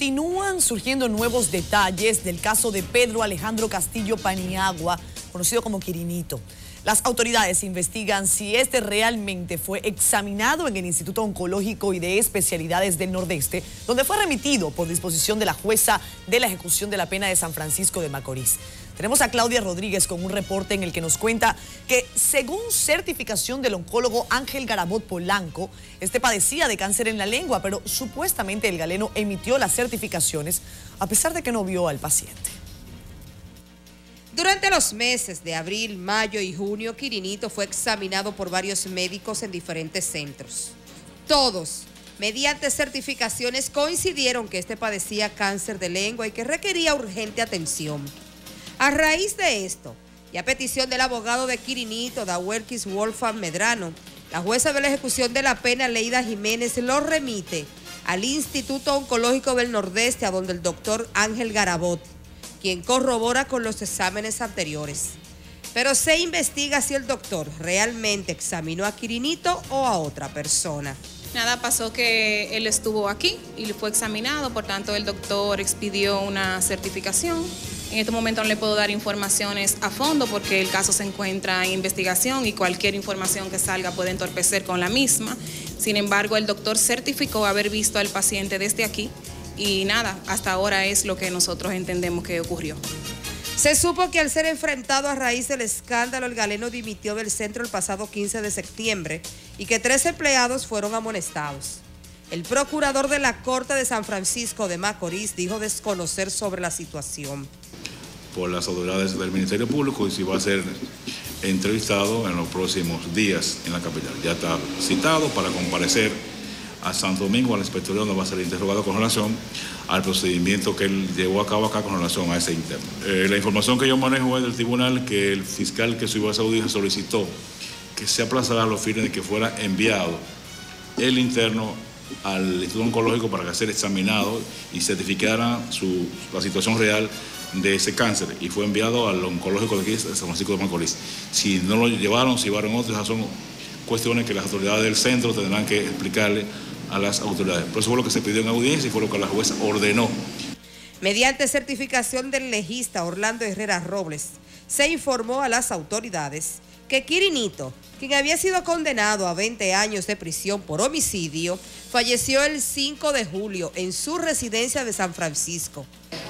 Continúan surgiendo nuevos detalles del caso de Pedro Alejandro Castillo Paniagua, conocido como Quirinito. Las autoridades investigan si este realmente fue examinado en el Instituto Oncológico y de Especialidades del Nordeste, donde fue remitido por disposición de la jueza de la ejecución de la pena de San Francisco de Macorís. Tenemos a Claudia Rodríguez con un reporte en el que nos cuenta que según certificación del oncólogo Ángel Garabot Polanco, este padecía de cáncer en la lengua, pero supuestamente el galeno emitió las certificaciones a pesar de que no vio al paciente. Durante los meses de abril, mayo y junio, Quirinito fue examinado por varios médicos en diferentes centros. Todos, mediante certificaciones, coincidieron que este padecía cáncer de lengua y que requería urgente atención. A raíz de esto, y a petición del abogado de Quirinito, Dahuelquis Wolfgang Medrano, la jueza de la ejecución de la pena, Leida Jiménez, lo remite al Instituto Oncológico del Nordeste, a donde el doctor Ángel Garabot quien corrobora con los exámenes anteriores. Pero se investiga si el doctor realmente examinó a Quirinito o a otra persona. Nada, pasó que él estuvo aquí y fue examinado, por tanto el doctor expidió una certificación. En este momento no le puedo dar informaciones a fondo porque el caso se encuentra en investigación y cualquier información que salga puede entorpecer con la misma. Sin embargo, el doctor certificó haber visto al paciente desde aquí y nada, hasta ahora es lo que nosotros entendemos que ocurrió. Se supo que al ser enfrentado a raíz del escándalo, el galeno dimitió del centro el pasado 15 de septiembre y que tres empleados fueron amonestados. El procurador de la Corte de San Francisco de Macorís dijo desconocer sobre la situación. Por las autoridades del Ministerio Público y si va a ser entrevistado en los próximos días en la capital. Ya está citado para comparecer a Santo Domingo, a la inspectoría, donde va a ser interrogado con relación al procedimiento que él llevó a cabo acá con relación a ese interno. Eh, la información que yo manejo es del tribunal que el fiscal que subió a esa audiencia solicitó que se aplazara los fines de que fuera enviado el interno al Instituto Oncológico para que sea examinado y certificara su, la situación real de ese cáncer y fue enviado al oncológico de aquí San Francisco de Macorís. Si no lo llevaron, si llevaron otros, esas son cuestiones que las autoridades del centro tendrán que explicarle a las autoridades. Por eso fue lo que se pidió en audiencia y fue lo que la jueza ordenó. Mediante certificación del legista Orlando Herrera Robles, se informó a las autoridades que Quirinito, quien había sido condenado a 20 años de prisión por homicidio, falleció el 5 de julio en su residencia de San Francisco.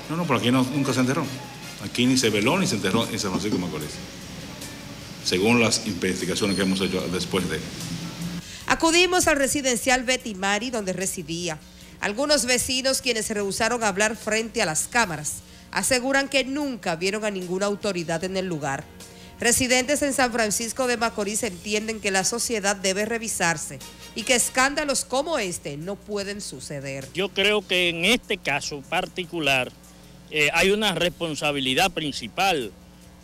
No, no, por aquí nunca se enterró. Aquí ni se veló ni se enterró en San Francisco de Macorís, según las investigaciones que hemos hecho después de Acudimos al residencial Betty Mari, donde residía. Algunos vecinos, quienes se rehusaron a hablar frente a las cámaras, aseguran que nunca vieron a ninguna autoridad en el lugar. Residentes en San Francisco de Macorís entienden que la sociedad debe revisarse y que escándalos como este no pueden suceder. Yo creo que en este caso particular eh, hay una responsabilidad principal.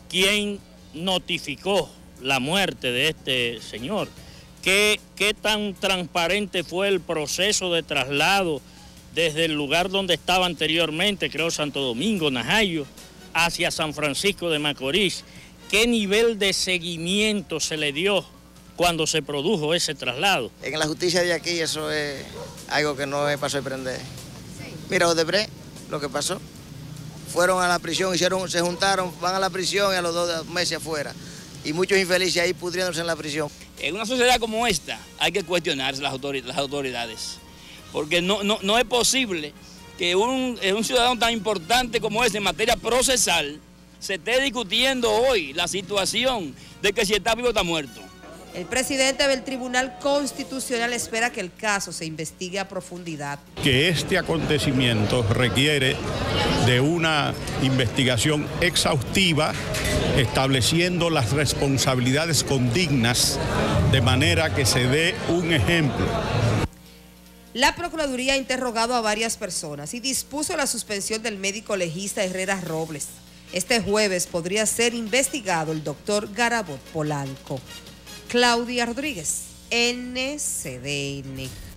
¿Quién notificó la muerte de este señor? ¿Qué, tan transparente fue el proceso de traslado desde el lugar donde estaba anteriormente, creo Santo Domingo, Najayo, hacia San Francisco de Macorís? ¿Qué nivel de seguimiento se le dio cuando se produjo ese traslado? En la justicia de aquí eso es algo que no es para sorprender. Mira, Odebrecht, lo que pasó. Fueron a la prisión, hicieron, se juntaron, van a la prisión y a los dos meses afuera y muchos infelices ahí pudriéndose en la prisión. En una sociedad como esta hay que cuestionarse las autoridades, porque no, no, es posible que un, un ciudadano tan importante como ese en materia procesal se esté discutiendo hoy la situación de que si está vivo o está muerto. El presidente del Tribunal Constitucional espera que el caso se investigue a profundidad. Que este acontecimiento requiere de una investigación exhaustiva, estableciendo las responsabilidades condignas, de manera que se dé un ejemplo. La Procuraduría ha interrogado a varias personas y dispuso la suspensión del médico legista Herrera Robles. Este jueves podría ser investigado el doctor Garabot Polanco. Claudia Rodríguez, NCDN.